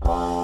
Bye.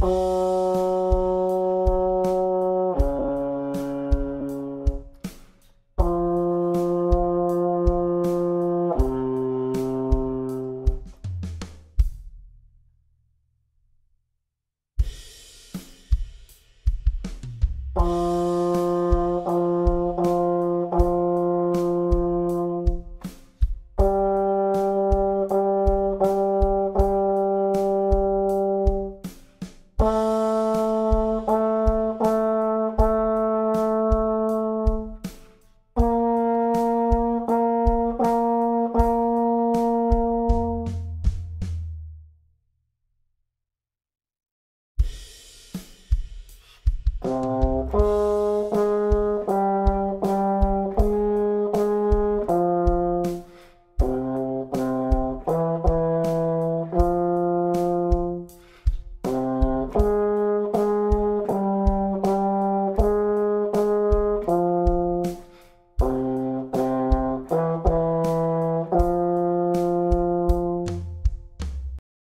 Música